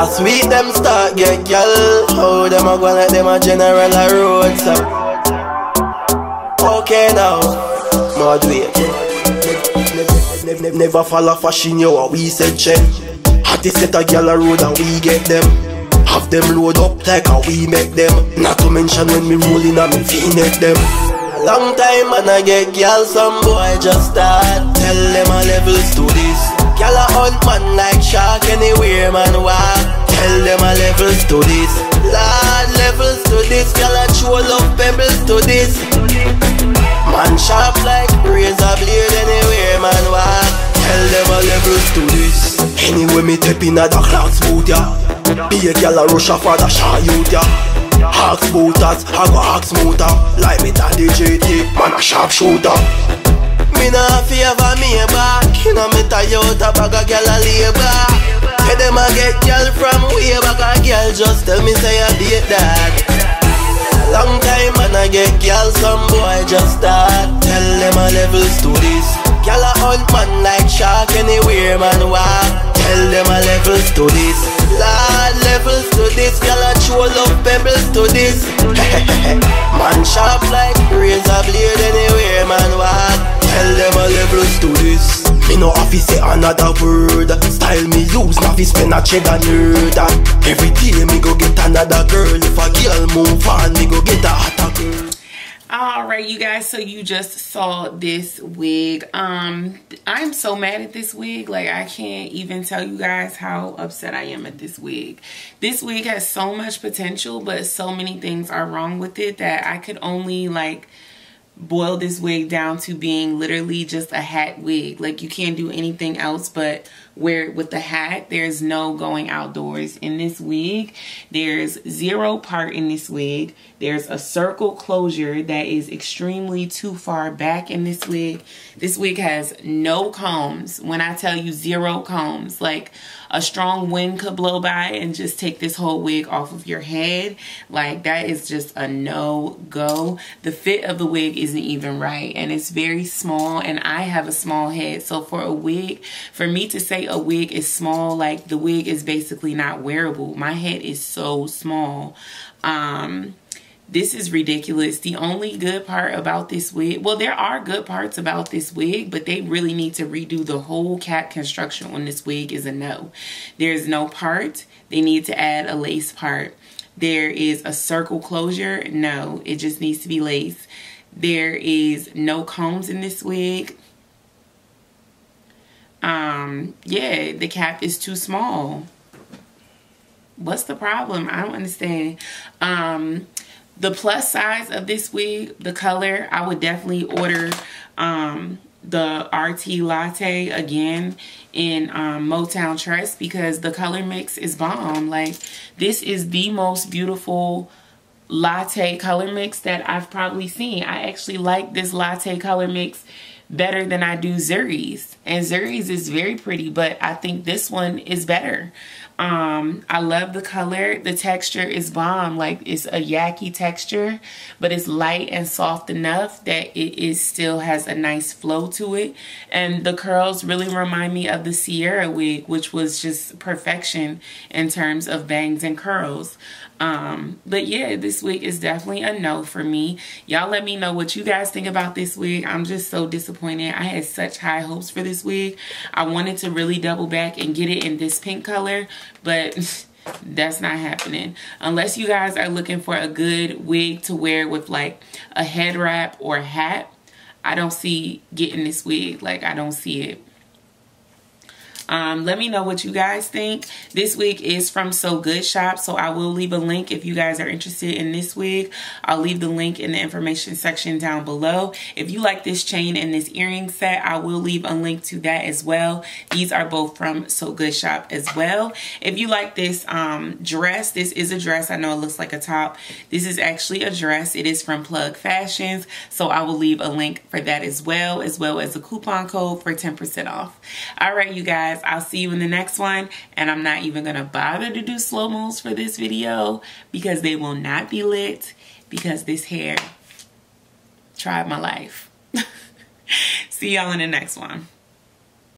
I sweet them start get gal. How them a go like them a general a road so. Okay now, mad wait. Never follow fashion, yo, what we said check. Hottest set a gal a road and we get them. Have them load up like how we make them. Not to mention when me rolling and me v-neck them. Long time and I get gal, some boy just start. Tell them a levels to. Gal man like shark anywhere man walk. Tell them a levels to this. Lord levels to this. Gal a throw love pebbles to this. Man sharp like razor blade anywhere man walk. Tell them a levels to this. Anyway me step in a the clocks boot ya. Be a gal a rush off for the shot youth ya. Hawks booters, I go hawks motor Like me daddy JT, man a sharp shooter Me nah favor know me Toyota bag a gal a labor. Say them a get gal from way back A gal just tell me say I date that. Long time man I get gal Some boy just start Tell them a levels to this Gal a hunt man like shark Anywhere man walk. Tell them a levels to this Lord levels to this Gal a throw love pebbles to this Man sharp like no have say another word. Style me use, na fi spend a cheddar nerd. Every day me go get another girl. If a girl move on, me go get a hotter girl. All right you guys so you just saw this wig. Um i'm so mad at this wig. Like i can't even tell you guys how upset i am at this wig. This wig has so much potential but so many things are wrong with it that i could only like boil this wig down to being literally just a hat wig. Like you can't do anything else but it with the hat there's no going outdoors in this wig. There's zero part in this wig. There's a circle closure that is extremely too far back in this wig. This wig has no combs. When i tell you zero combs like a strong wind could blow by and just take this whole wig off of your head. Like that is just a no-go. The fit of the wig isn't even right and it's very small and I have a small head. So for a wig for me to say a wig is small like the wig is basically not wearable my head is so small um this is ridiculous. The only good part about this wig, well, there are good parts about this wig, but they really need to redo the whole cap construction on this wig is a no. There's no part. They need to add a lace part. There is a circle closure. No, it just needs to be lace. There is no combs in this wig. Um, yeah, the cap is too small. What's the problem? I don't understand. Um, the plus size of this wig, the color, I would definitely order um, the RT Latte again in um, Motown Tress because the color mix is bomb. Like, this is the most beautiful latte color mix that I've probably seen. I actually like this latte color mix better than I do Zuri's. And Zuri's is very pretty, but I think this one is better. Um, I love the color. The texture is bomb. Like it's a yaki texture, but it's light and soft enough that it is still has a nice flow to it. And the curls really remind me of the Ciara wig, which was just perfection in terms of bangs and curls. Um, but yeah, this wig is definitely a no for me. Y'all let me know what you guys think about this wig. I'm just so disappointed. I had such high hopes for this wig. I wanted to really double back and get it in this pink color, but that's not happening. Unless you guys are looking for a good wig to wear with like a head wrap or a hat, I don't see getting this wig. Like, I don't see it. Um, let me know what you guys think. This wig is from So Good Shop, so I will leave a link if you guys are interested in this wig. I'll leave the link in the information section down below. If you like this chain and this earring set, I will leave a link to that as well. These are both from So Good Shop as well. If you like this um, dress, this is a dress. I know it looks like a top. This is actually a dress. It is from Plug Fashions, so I will leave a link for that as well, as well as a coupon code for 10% off. All right, you guys, I'll see you in the next one. And I'm not even going to bother to do slow-mos for this video because they will not be lit because this hair tried my life. see y'all in the next one.